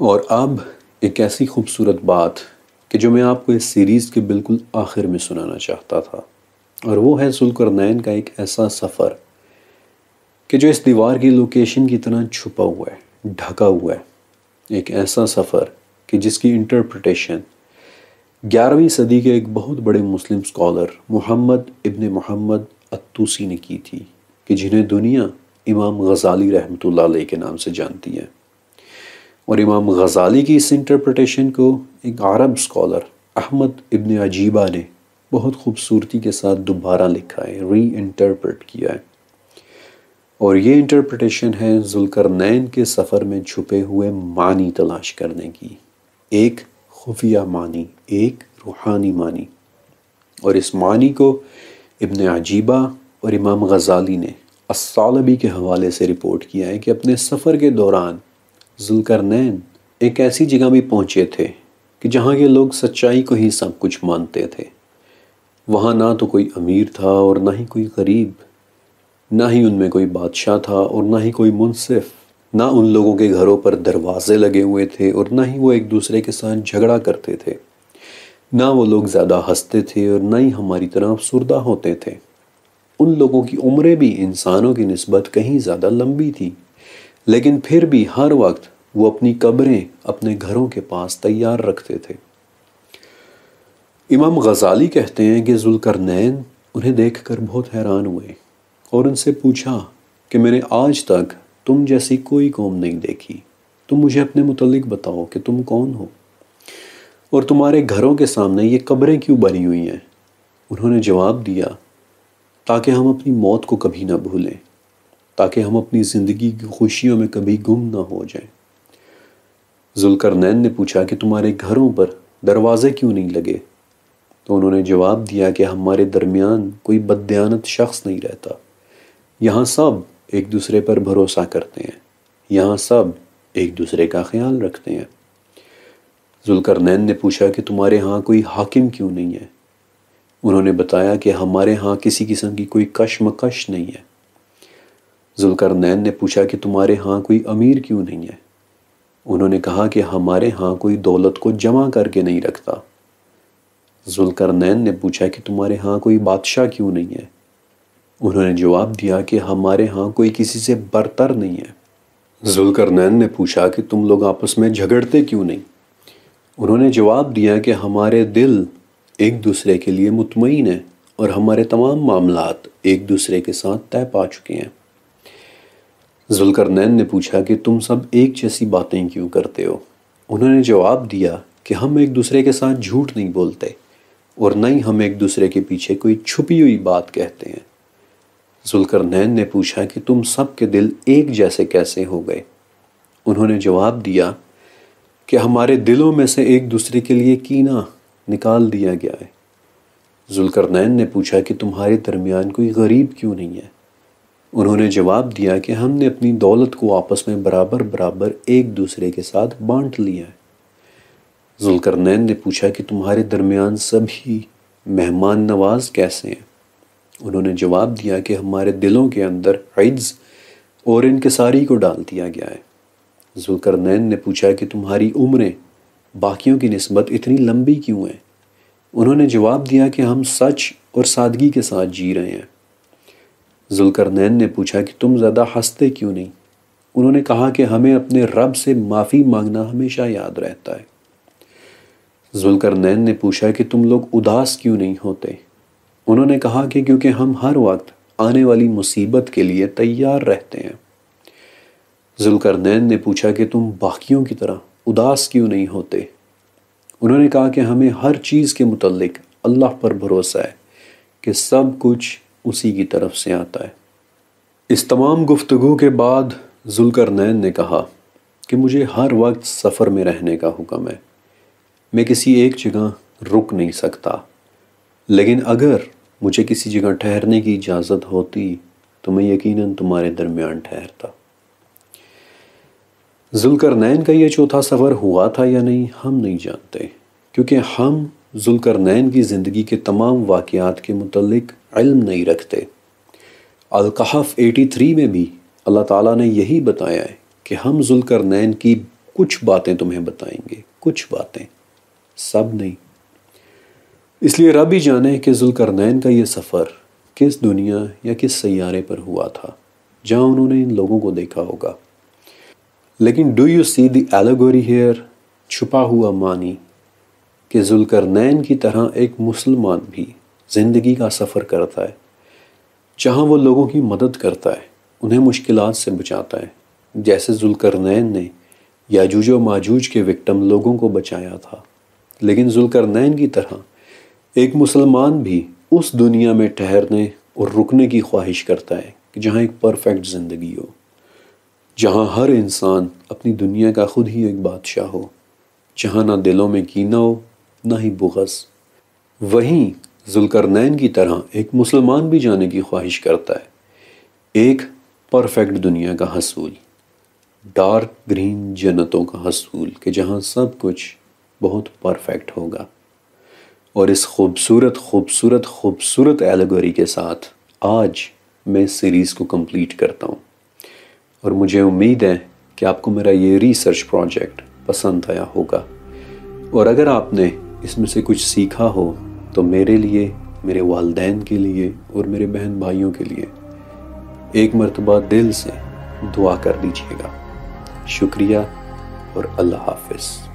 اور اب ایک ایسی خوبصورت بات کہ جو میں آپ کو اس سیریز کے بالکل آخر میں سنانا چاہتا تھا۔ اور وہ ہے ذوالقرنین کا ایک ایسا سفر کہ جو اس دیوار کی لوکیشن کی طرح چھپا ہوا ہے، ڈھکا ہوا ہے۔ ایک ایسا سفر کہ جس کی انٹرپریٹیشن گیارہویں صدی کے ایک بہت بڑے مسلم سکولر محمد ابن محمد اتوسی نے کی تھی کہ جنہیں دنیا امام غزالی رحمۃ اللہ علیہ کے نام سے جانتی ہے۔ اور امام غزالی کی اس انٹرپریٹیشن کو ایک عرب سکولر احمد ابن عجیبہ نے بہت خوبصورتی کے ساتھ دوبارہ لکھا ہے ری انٹرپریٹ کیا ہے۔ اور یہ انٹرپریٹیشن ہے ذوالقرنین کے سفر میں چھپے ہوئے معنی تلاش کرنے کی۔ ایک خفیہ معنی، ایک روحانی معنی۔ اور اس معنی کو ابن عجیبہ اور امام غزالی نے الصالبی کے حوالے سے رپورٹ کیا ہے کہ اپنے سفر کے دوران ذوالقرنین ایک ایسی جگہ بھی پہنچے تھے کہ جہاں کے لوگ سچائی کو ہی سب کچھ مانتے تھے۔ وہاں نہ تو کوئی امیر تھا اور نہ ہی کوئی غریب، نہ ہی ان میں کوئی بادشاہ تھا اور نہ ہی کوئی منصف، نہ ان لوگوں کے گھروں پر دروازے لگے ہوئے تھے اور نہ ہی وہ ایک دوسرے کے ساتھ جھگڑا کرتے تھے۔ نہ وہ لوگ زیادہ ہنستے تھے اور نہ ہی ہماری طرح افسردہ ہوتے تھے۔ ان لوگوں کی عمریں بھی انسانوں کی نسبت کہیں زیادہ لمبی تھی، لیکن پھر بھی ہر وقت وہ اپنی قبریں اپنے گھروں کے پاس تیار رکھتے تھے۔ امام غزالی کہتے ہیں کہ ذوالقرنین انہیں دیکھ کر بہت حیران ہوئے اور ان سے پوچھا کہ میں نے آج تک تم جیسی کوئی قوم نہیں دیکھی۔ تم مجھے اپنے متعلق بتاؤ کہ تم کون ہو؟ اور تمہارے گھروں کے سامنے یہ قبریں کیوں بنی ہوئی ہیں؟ انہوں نے جواب دیا، تاکہ ہم اپنی موت کو کبھی نہ بھولیں، تاکہ ہم اپنی زندگی کی خوشیوں میں کبھی گم نہ ہو جائیں۔ ذوالقرنین نے پوچھا کہ تمہارے گھروں پر دروازے کیوں نہیں لگے؟ تو انہوں نے جواب دیا کہ ہمارے درمیان کوئی بدیانت شخص نہیں رہتا۔ یہاں سب ایک دوسرے پر بھروسہ کرتے ہیں۔ یہاں سب ایک دوسرے کا خیال رکھتے ہیں۔ ذوالقرنین نے پوچھا کہ تمہارے ہاں کوئی حاکم کیوں نہیں ہے؟ انہوں نے بتایا کہ ہمارے ہاں کسی قسم کی کوئی کشمکش نہیں ہے۔ ذوالقرنین نے پوچھا کہ تمہارے ہاں کوئی امیر کیوں نہیں ہے؟ انہوں نے کہا کہ ہمارے ہاں کوئی دولت کو جمع کر کے نہیں رکھتا۔ ذوالقرنین نے پوچھا کہ تمہارے ہاں کوئی بادشاہ کیوں نہیں ہے؟ انہوں نے جواب دیا کہ ہمارے ہاں کوئی کسی سے برتر نہیں ہے۔ ذوالقرنین نے پوچھا کہ تم لوگ آپس میں جھگڑتے کیوں نہیں؟ انہوں نے جواب دیا کہ ہمارے دل ایک دوسرے کے لیے مطمئن ہیں اور ہمارے تمام معاملات ایک دوسرے کے ساتھ طے پا چکے ہیں۔ ذوالقرنین نے پوچھا کہ تم سب ایک جیسی باتیں کیوں کرتے ہو؟ انہوں نے جواب دیا کہ ہم ایک دوسرے کے ساتھ جھوٹ نہیں بولتے اور نہ ہی ہم ایک دوسرے کے پیچھے کوئی چھپی ہوئی بات کہتے ہیں۔ ذوالقرنین نے پوچھا کہ تم سب کے دل ایک جیسے کیسے ہو گئے؟ انہوں نے جواب دیا کہ ہمارے دلوں میں سے ایک دوسرے کے لیے کینہ نکال دیا گیا ہے۔ ذوالقرنین نے پوچھا کہ تمہارے درمیان کوئی غریب کیوں نہیں ہے؟ انہوں نے جواب دیا کہ ہم نے اپنی دولت کو آپس میں برابر برابر ایک دوسرے کے ساتھ بانٹ لیا ہے۔ ذوالقرنین نے پوچھا کہ تمہارے درمیان سبھی مہمان نواز کیسے ہیں؟ انہوں نے جواب دیا کہ ہمارے دلوں کے اندر عجز اور انکساری کو ڈال دیا گیا ہے۔ ذوالقرنین نے پوچھا کہ تمہاری عمریں باقیوں کی نسبت اتنی لمبی کیوں ہیں؟ انہوں نے جواب دیا کہ ہم سچ اور سادگی کے ساتھ جی رہے ہیں۔ ذوالقرنین نے پوچھا کہ تم زیادہ ہنستے کیوں نہیں؟ انہوں نے کہا کہ ہمیں اپنے رب سے معافی مانگنا ہمیشہ یاد رہتا ہے۔ ذوالقرنین نے پوچھا کہ تم لوگ اداس کیوں نہیں ہوتے؟ انہوں نے کہا کہ کیونکہ ہم ہر وقت آنے والی مصیبت کے لیے تیار رہتے ہیں۔ ذوالقرنین نے پوچھا کہ تم باقیوں کی طرح اداس کیوں نہیں ہوتے؟ انہوں نے کہا کہ ہمیں ہر چیز کے متعلق اللہ پر بھروسہ ہے کہ سب کچھ اسی کی طرف سے آتا ہے۔ اس تمام گفتگو کے بعد ذوالقرنین نے کہا کہ مجھے ہر وقت سفر میں رہنے کا حکم ہے۔ میں کسی ایک جگہ رک نہیں سکتا۔ لیکن اگر مجھے کسی جگہ ٹھہرنے کی اجازت ہوتی تو میں یقیناً تمہارے درمیان ٹھہرتا۔ ذوالقرنین کا یہ چوتھا سفر ہوا تھا یا نہیں ہم نہیں جانتے، کیونکہ ہم ذوالقرنین کی زندگی کے تمام واقعات کے متعلق علم نہیں رکھتے۔ القحف ایٹی تھری میں بھی اللہ تعالیٰ نے یہی بتایا ہے کہ ہم ذوالقرنین کی کچھ باتیں تمہیں بتائیں گے، کچھ باتیں۔ سب نہیں۔ اس لیے رب ہی جانے کہ ذوالقرنین کا یہ سفر کس دنیا یا کس سیارے پر ہوا تھا۔ جہاں انہوں نے ان لوگوں کو دیکھا ہوگا۔ لیکن do you see the allegory here چھپا ہوا معنی کہ ذوالقرنین کی طرح ایک مسلمان بھی زندگی کا سفر کرتا ہے، جہاں وہ لوگوں کی مدد کرتا ہے، انہیں مشکلات سے بچاتا ہے۔ جیسے ذوالقرنین نے یاجوج و ماجوج کے وکٹم لوگوں کو بچایا تھا، لیکن ذوالقرنین کی طرح ایک مسلمان بھی اس دنیا میں ٹھہرنے اور رکنے کی خواہش کرتا ہے کہ جہاں ایک پرفیکٹ زندگی ہو، جہاں ہر انسان اپنی دنیا کا خود ہی ایک بادشاہ ہو، جہاں نہ دلوں میں کینہ ہو نہ ہی بغض۔ وہیں ذوالقرنین کی طرح ایک مسلمان بھی جانے کی خواہش کرتا ہے۔ ایک پرفیکٹ دنیا کا حصول، ڈارک گرین جنتوں کا حصول کہ جہاں سب کچھ بہت پرفیکٹ ہوگا۔ اور اس خوبصورت خوبصورت خوبصورت ایلگوری کے ساتھ آج میں سیریز کو کمپلیٹ کرتا ہوں۔ اور مجھے امید ہے کہ آپ کو میرا یہ ریسرچ پروجیکٹ پسند آیا ہوگا۔ اور اگر آپ نے اس میں سے کچھ سیکھا ہو تو میرے لیے، میرے والدین کے لیے اور میرے بہن بھائیوں کے لیے ایک مرتبہ دل سے دعا کر دیجیے گا۔ شکریہ اور اللہ حافظ۔